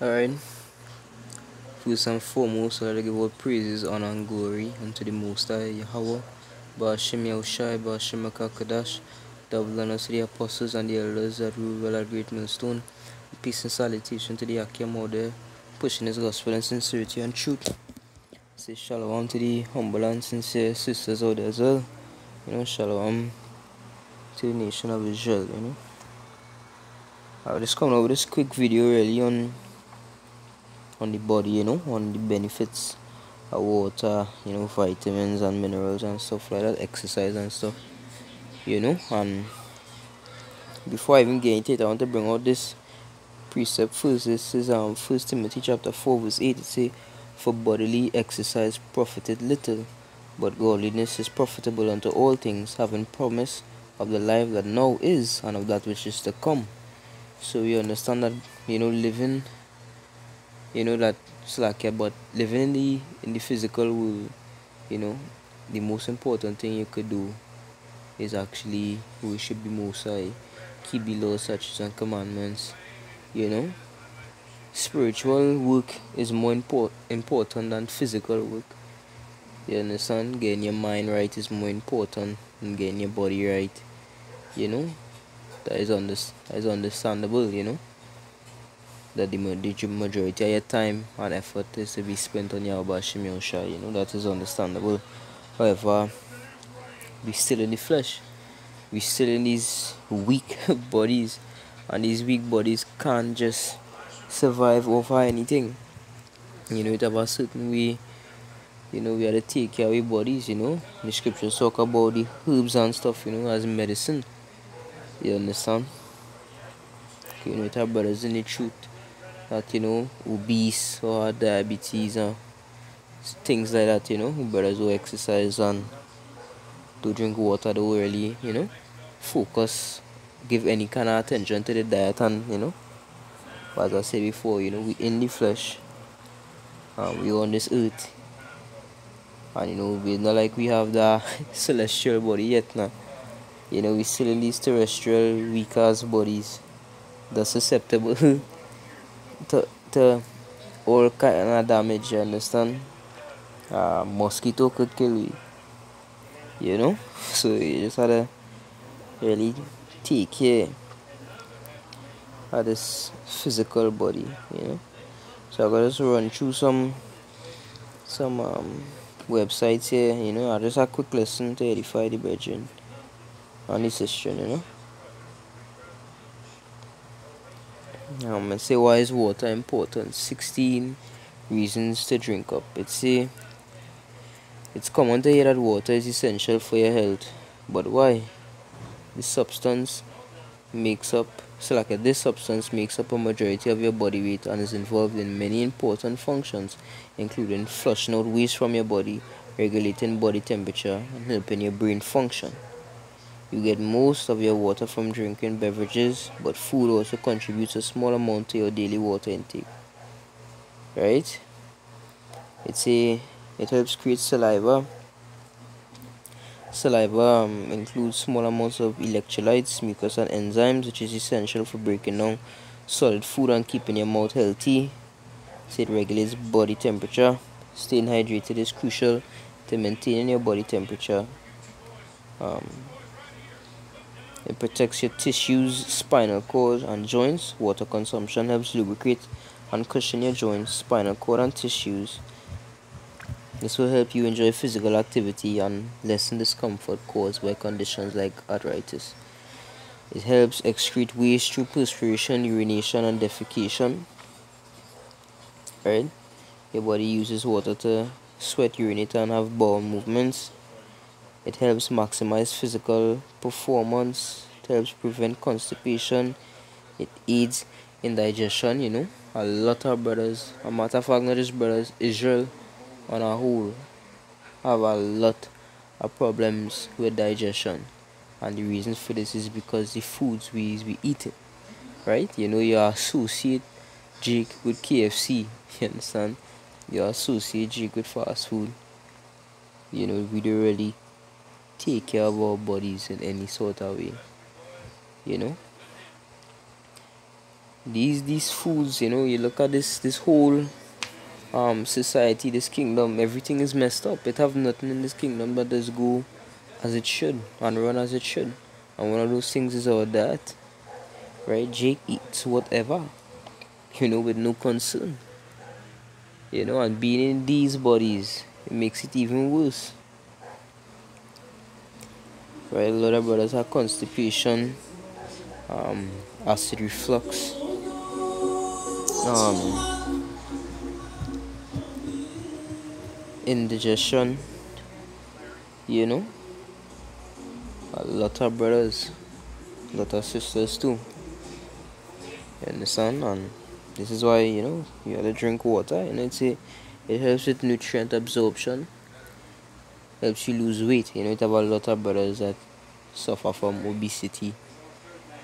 Alright. First and foremost, to give all praises, honor, and glory unto the Most High Yahweh, Ba'ashem Yahushai, Ba'ashem Akakadash, double honors to the apostles and the elders that rule well at Great Millstone. Peace and salutation to the Akim out there, pushing his gospel in sincerity and truth. Say shalom to the humble and sincere sisters out there as well. You know, shalom to the nation of Israel, you know. I just coming out with this quick video really on on the body, you know, on the benefits of water, you know, vitamins and minerals and stuff like that, exercise and stuff, you know. And before I even get into it, I want to bring out this precept first. This is um First Timothy chapter four verse eight. It say, "For bodily exercise profited little, but godliness is profitable unto all things, having promise of the life that now is and of that which is to come." So we understand that you know living you know that slack but living in the in the physical world you know the most important thing you could do is actually worship the most high keep the laws statutes and commandments you know. Spiritual work is more import, important than physical work. You understand? Getting your mind right is more important than getting your body right you know. That is under, that is understandable you know that the, majority of your time and effort is to be spent on your Bashim Yosha, you know, that is understandable. However, we're still in the flesh. we're still in these weak bodies and these weak bodies can't just survive over anything. You know, it have a certain way you know, we have to take care of our bodies, you know. The scriptures talk about the herbs and stuff, you know, as medicine. You understand? You know, it our brothers in the truth that you know obese or diabetes and things like that you know. Brothers who exercise and to drink water do really you know. Focus. Give any kind of attention to the diet and you know. As I said before you know we in the flesh and we on this earth. And you know we're not like we have the celestial body yet now you know we still in these terrestrial weak ass bodies. That's susceptible to, to all kind of damage, you understand? Uh, mosquito could kill you, you know? So you just gotta really take care of this physical body, you know? So I gotta just run through some some um, websites here, you know, I just a quick lesson to edify the brethren on this session, you know. Um, and say why is water important? 16 reasons to drink up. It's a, it's common to hear that water is essential for your health, but why? This substance makes up so like this substance makes up a majority of your body weight and is involved in many important functions, including flushing out waste from your body, regulating body temperature, and helping your brain function. You get most of your water from drinking beverages, but food also contributes a small amount to your daily water intake. Right? It's a it helps create saliva. Saliva um, includes small amounts of electrolytes, mucus, and enzymes, which is essential for breaking down solid food and keeping your mouth healthy. So it regulates body temperature. Staying hydrated is crucial to maintaining your body temperature. Um, it protects your tissues, spinal cord, and joints. Water consumption helps lubricate and cushion your joints, spinal cord, and tissues. This will help you enjoy physical activity and lessen discomfort caused by conditions like arthritis. It helps excrete waste through perspiration, urination, and defecation. Right? Your body uses water to sweat, urinate, and have bowel movements. It helps maximize physical performance. It helps prevent constipation. It aids in digestion, you know. A lot of brothers, a matter of fact, not just brothers, Israel on a whole have a lot of problems with digestion. And the reason for this is because the foods we we eat, right? You know, you associate Jake with KFC, you understand? You associate Jake with fast food. You know, we don't really take care of our bodies in any sort of way. You know? these these foods you know you look at this this whole um society this kingdom everything is messed up it have nothing in this kingdom but just go as it should and run as it should and one of those things is our diet right jake eats whatever you know with no concern you know and being in these bodies it makes it even worse right a lot of brothers have constipation um acid reflux um, indigestion, you know, a lot of brothers, a lot of sisters too. You understand? And this is why you know you gotta drink water, and it's a, it helps with nutrient absorption, helps you lose weight. You know, it have a lot of brothers that suffer from obesity.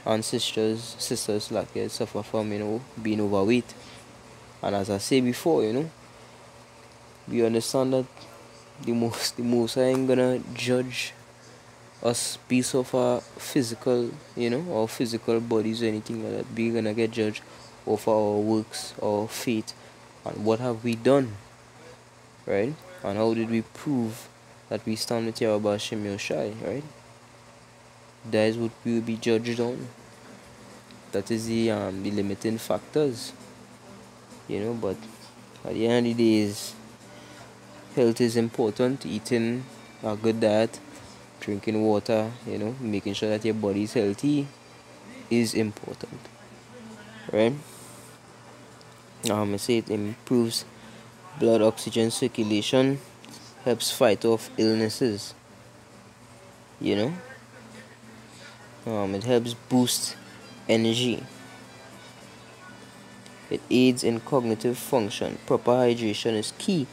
And sisters sisters like uh, suffer from you know being overweight. And as i say before you know we understand that the most the most i ain't gonna judge us piece of our physical you know our physical bodies or anything like that. We're gonna get judged of our works our faith and what have we done right? And how did we prove that we stand with Yahweh Shem Shai, right that is what we will be judged on. That is the um the limiting factors you know but at the end of the day is health is important. Eating a good diet drinking water you know making sure that your body is healthy is important right? Um I say it improves blood oxygen circulation helps fight off illnesses you know um, it helps boost energy. It aids in cognitive function. Proper hydration is key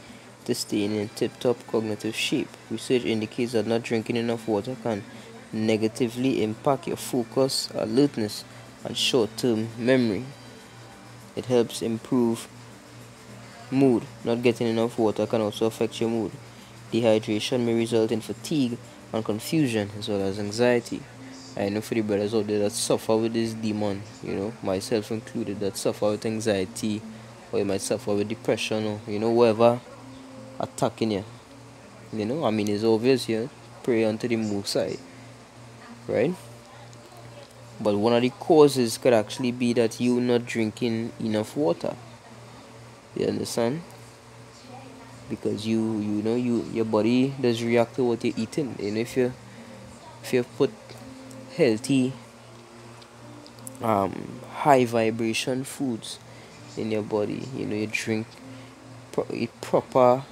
to staying in tip top cognitive shape. Research indicates that not drinking enough water can negatively impact your focus, alertness, and short term memory. It helps improve mood. Not getting enough water can also affect your mood. Dehydration may result in fatigue and confusion as well as anxiety. I know for the brothers out there that suffer with this demon, you know, myself included, that suffer with anxiety, or you might suffer with depression, or you know, whatever attacking you. You know, I mean, it's obvious here. Pray unto the Most High, right? But one of the causes could actually be that you not drinking enough water. You understand? Because you, you know, you your body does react to what you're eating. And if you if you put healthy um, high vibration foods in your body. You know you drink pro- proper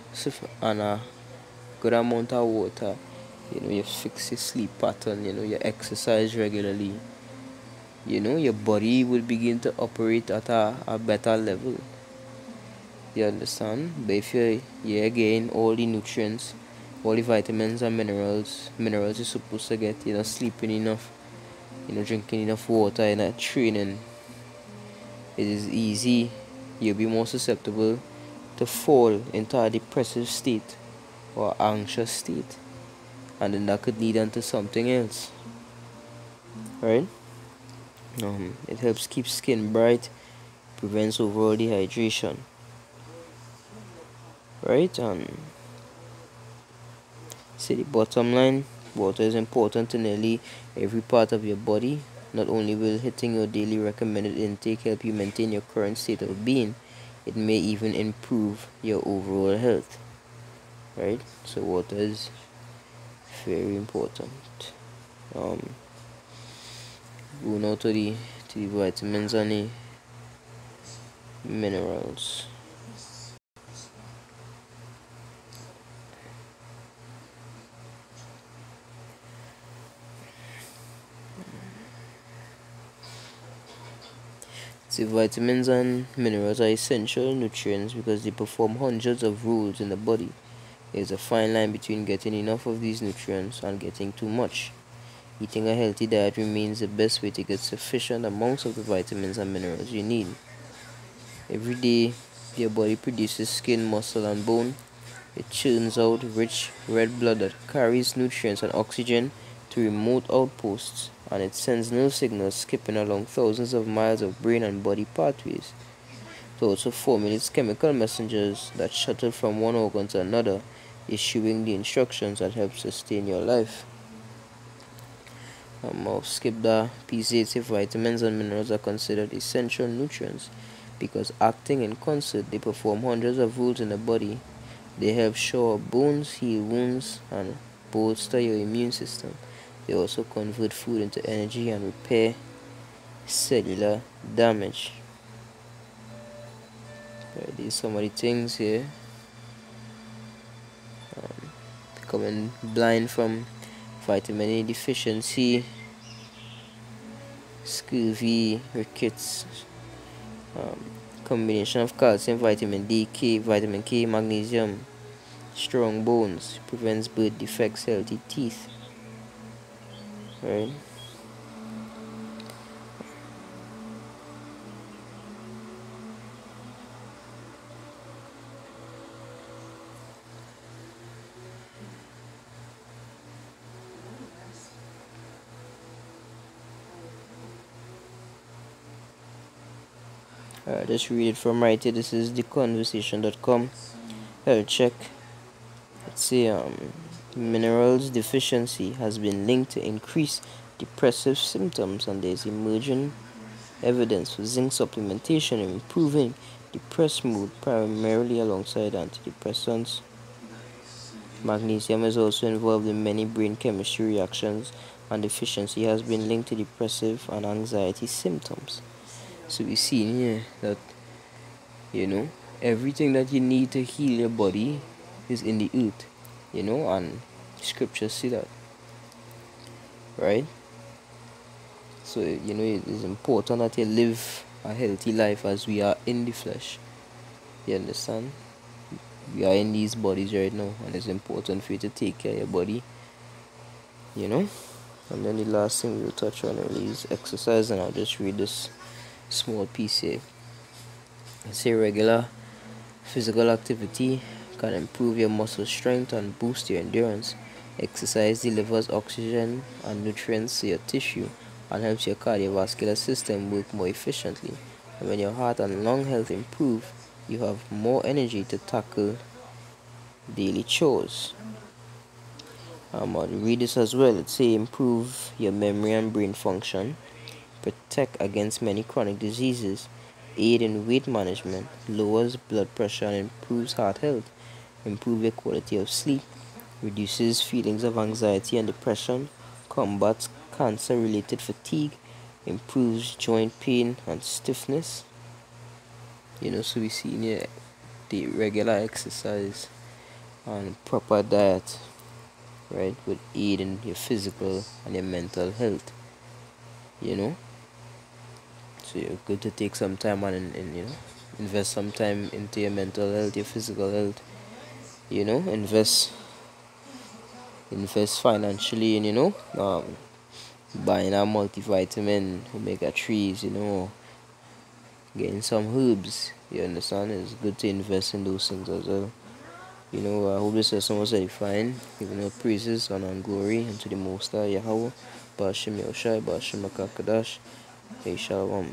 and a good amount of water. You know you fix your sleep pattern. You know you exercise regularly. You know your body will begin to operate at a, a better level. You understand? But if you you again all the nutrients all the vitamins and minerals? Minerals you're supposed to get you know sleeping enough you know drinking enough water and not training. It is easy. You'll be more susceptible to fall into a depressive state or anxious state. And then that could lead into something else. Right? Um, it helps keep skin bright prevents overall dehydration. Right? And See the bottom line water is important to nearly every part of your body. Not only will hitting your daily recommended intake help you maintain your current state of being, it may even improve your overall health. Right? So water is very important. Um go now to the to the vitamins and the minerals. The vitamins and minerals are essential nutrients because they perform hundreds of roles in the body. There's a fine line between getting enough of these nutrients and getting too much. Eating a healthy diet remains the best way to get sufficient amounts of the vitamins and minerals you need. Every day, your body produces skin, muscle, and bone. It churns out rich red blood that carries nutrients and oxygen to remote outposts and it sends nerve signals skipping along thousands of miles of brain and body pathways. It also formulates chemical messengers that shuttle from one organ to another, issuing the instructions that help sustain your life. Um, I'll skip the PCA vitamins and minerals are considered essential nutrients because acting in concert they perform hundreds of roles in the body. They help shore bones, heal wounds, and bolster your immune system. They also convert food into energy and repair cellular damage. Right, these some of the things here. Um, becoming blind from vitamin A deficiency, scurvy, rickets, um, combination of calcium, vitamin D, K, vitamin K, magnesium, strong bones, prevents birth defects, healthy teeth. Right? Uh, just read it from right here. This is theconversation.com. Health check. Let's see. Um, minerals deficiency has been linked to increased depressive symptoms, and there's emerging evidence for zinc supplementation in improving depressed mood, primarily alongside antidepressants. Magnesium is also involved in many brain chemistry reactions, and deficiency has been linked to depressive and anxiety symptoms. So we see here that you know everything that you need to heal your body is in the earth, you know, and scriptures see that. Right? So you know it is important that you live a healthy life as we are in the flesh. You understand? We are in these bodies right now and it's important for you to take care of your body. You know? And then the last thing we'll touch on really is exercise and I'll just read this small piece here. Say regular physical activity can improve your muscle strength and boost your endurance. Exercise delivers oxygen and nutrients to your tissue and helps your cardiovascular system work more efficiently. And when your heart and lung health improve, you have more energy to tackle daily chores. Um, I'm going to read this as well. It say improve your memory and brain function protect against many chronic diseases, aid in weight management, lowers blood pressure and improves heart health, improve your quality of sleep, reduces feelings of anxiety and depression, combats cancer related fatigue, improves joint pain and stiffness. You know, so we see here the regular exercise and proper diet, right, would aid in your physical and your mental health. You know so you're good to take some time and, and you know invest some time into your mental health your physical health you know invest invest financially and you know um buying a multivitamin omega 3s you know getting some herbs you understand it's good to invest in those things as well you know, I hope this lesson was edifying, giving up praises honor and glory unto the Most High Yahweh, Bashim Yoshai, Bashim Akakadash, Hey Shalom.